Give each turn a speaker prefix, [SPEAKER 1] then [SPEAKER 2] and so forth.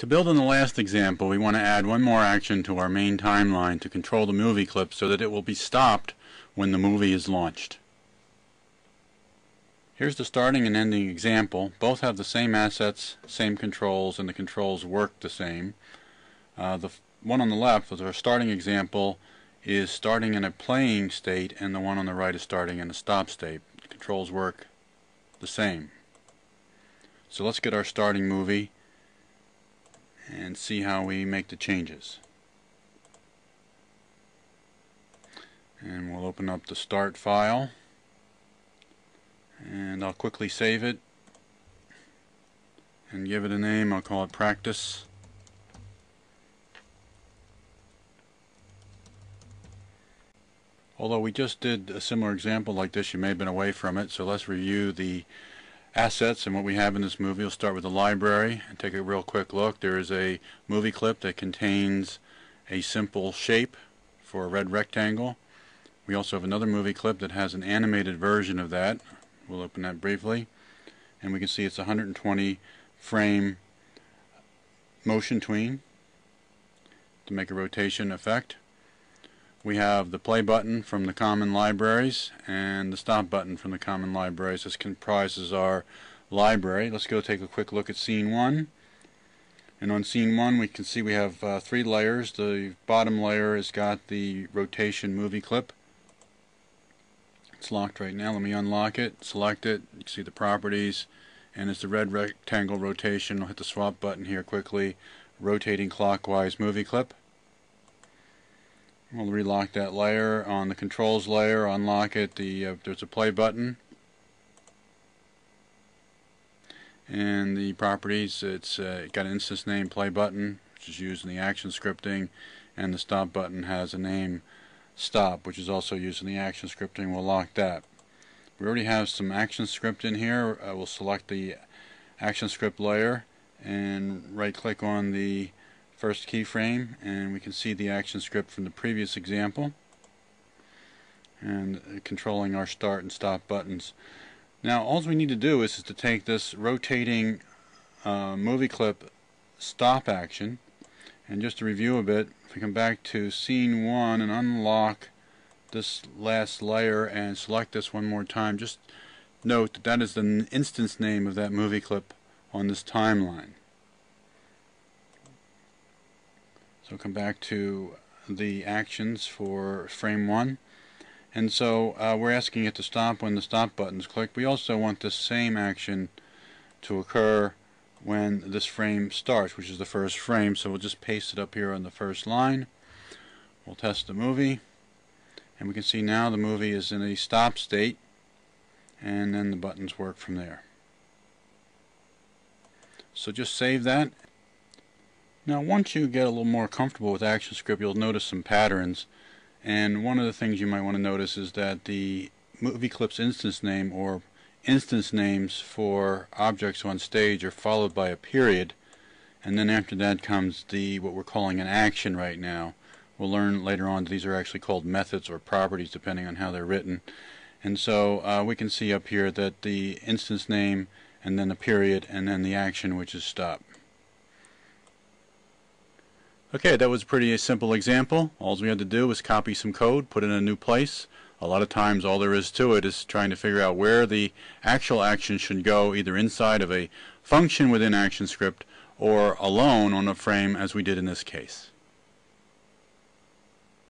[SPEAKER 1] To build on the last example, we want to add one more action to our main timeline to control the movie clip so that it will be stopped when the movie is launched. Here's the starting and ending example. Both have the same assets, same controls, and the controls work the same. Uh, the one on the left, with our starting example, is starting in a playing state, and the one on the right is starting in a stop state. The controls work the same. So let's get our starting movie and see how we make the changes. And we'll open up the start file and I'll quickly save it and give it a name. I'll call it practice. Although we just did a similar example like this, you may have been away from it, so let's review the assets and what we have in this movie. We'll start with the library and take a real quick look. There is a movie clip that contains a simple shape for a red rectangle. We also have another movie clip that has an animated version of that. We'll open that briefly and we can see it's 120 frame motion tween to make a rotation effect. We have the play button from the common libraries and the stop button from the common libraries. This comprises our library. Let's go take a quick look at scene one. And on scene one we can see we have uh, three layers. The bottom layer has got the rotation movie clip. It's locked right now. Let me unlock it, select it, you see the properties, and it's the red rectangle rotation. I'll hit the swap button here quickly. Rotating clockwise movie clip. We'll relock that layer on the controls layer, unlock it, the uh, there's a play button. And the properties, it's uh, got an instance name play button, which is used in the action scripting, and the stop button has a name stop, which is also used in the action scripting. We'll lock that. We already have some ActionScript in here. Uh, we'll select the ActionScript layer and right click on the first keyframe and we can see the ActionScript from the previous example and uh, controlling our start and stop buttons. Now all we need to do is, is to take this rotating uh, movie clip stop action and just to review a bit, if we come back to scene 1 and unlock this last layer and select this one more time, just note that that is the instance name of that movie clip on this timeline. So come back to the actions for frame 1. And so uh, we're asking it to stop when the stop button is clicked. We also want the same action to occur when this frame starts, which is the first frame. So we'll just paste it up here on the first line. We'll test the movie. And we can see now the movie is in a stop state. And then the buttons work from there. So just save that now once you get a little more comfortable with ActionScript you'll notice some patterns and one of the things you might want to notice is that the movie clips instance name or instance names for objects on stage are followed by a period and then after that comes the what we're calling an action right now. We'll learn later on these are actually called methods or properties depending on how they're written. And so uh, we can see up here that the instance name and then the period and then the action which is stop. Okay, that was a pretty simple example. All we had to do was copy some code, put it in a new place. A lot of times all there is to it is trying to figure out where the actual action should go either inside of a function within ActionScript or alone on a frame as we did in this case.